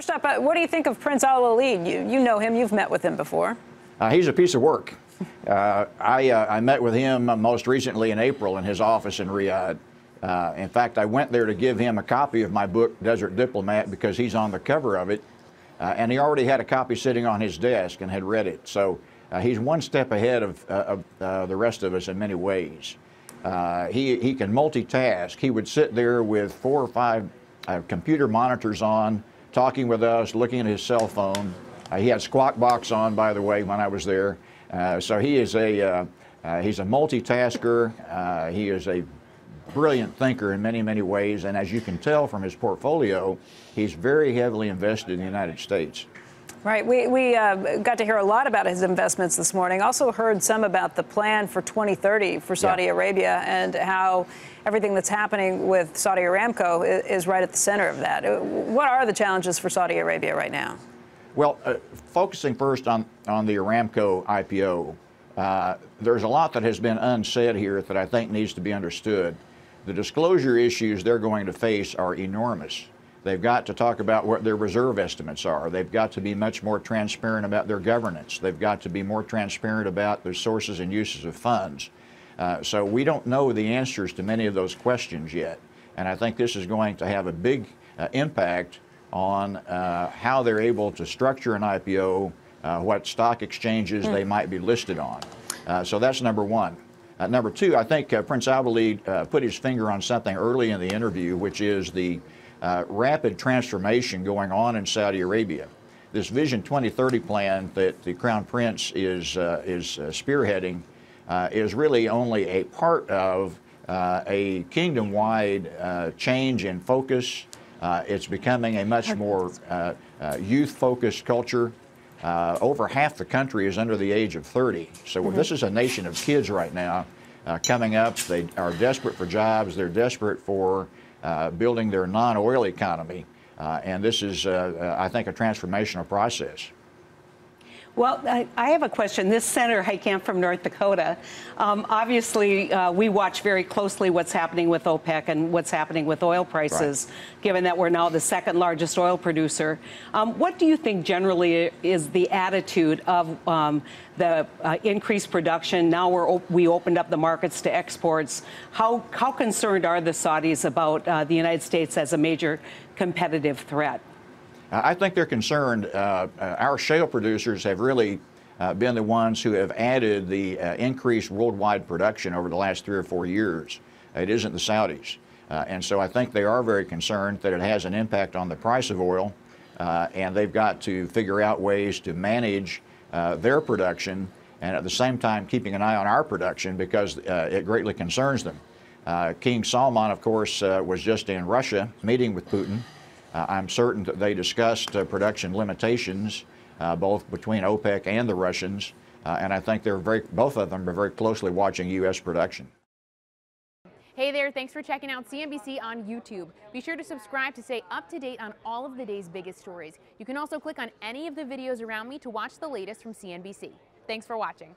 First up, uh, what do you think of Prince Alwaleed? You, you know him, you've met with him before. Uh, he's a piece of work. Uh, I, uh, I met with him most recently in April in his office in Riyadh. Uh, in fact, I went there to give him a copy of my book, Desert Diplomat, because he's on the cover of it. Uh, and he already had a copy sitting on his desk and had read it. So uh, he's one step ahead of, of the rest of us in many ways. he, he can multitask. He would sit there with four or five computer monitors on, talking with us, looking at his cell phone. Uh, he had Squawk Box on, by the way, when I was there. Uh, so he is a uh, uh he's a multitasker. Uh, he is a brilliant thinker in many, many ways. And as you can tell from his portfolio, he's very heavily invested in the United States. Right. We, we uh, got to hear a lot about his investments this morning. Also heard some about the plan for 2030 for Saudi yeah. Arabia and how everything that's happening with Saudi Aramco is, is, right at the center of that. What are the challenges for Saudi Arabia right now? Well, uh, focusing first on, on the Aramco IPO, uh, there's a lot that has been unsaid here that I think needs to be understood. The disclosure issues they're going to face are enormous. They've got to talk about what their reserve estimates are. They've got to be much more transparent about their governance. They've got to be more transparent about their sources and uses of funds. Uh, so we don't know the answers to many of those questions yet. And I think this is going to have a big uh, impact on uh, how they're able to structure an IPO, uh, what stock exchanges mm. they might be listed on. Uh, so that's number one. Uh, number two, I think Prince Alwaleed put his finger on something early in the interview, which is the uh, rapid transformation going on in Saudi Arabia. This Vision 2030 plan that the Crown Prince is, uh, is uh, spearheading uh, is really only a part of uh, a kingdom wide uh, change in focus. it's becoming a much more youth focused culture. over half the country is under the age of 30. So mm-hmm. this is a nation of kids right now coming up. They are desperate for jobs, they're desperate for uh, building their non-oil economy. Uh, and this is, uh, I think, a transformational process. Well, I, I, have a question. This Senator Heitkamp from North Dakota, um, obviously, uh, we watch very closely what's happening with OPEC and what's happening with oil prices, right. given that we're now the second largest oil producer. Um, what do you think generally is the attitude of um, the uh, increased production? Now we're we opened up the markets to exports. How, how concerned are the Saudis about uh, the United States as a major competitive threat? I think they're concerned. Uh, uh, our shale producers have really uh, been the ones who have added the uh, increased worldwide production over the last three or four years. It isn't the Saudis. Uh, and so I think they are very concerned that it has an impact on the price of oil, uh, and they've got to figure out ways to manage their production and at the same time keeping an eye on our production because it greatly concerns them. King Salman, of course, was just in Russia meeting with Putin. Uh, I'm certain that they discussed uh, production limitations uh, both between OPEC and the Russians, and I think they're very, both of them are very closely watching U.S. production. Hey there, thanks for checking out CNBC on YouTube. Be sure to subscribe to stay up to date on all of the day's biggest stories. You can also click on any of the videos around me to watch the latest from CNBC. Thanks for watching.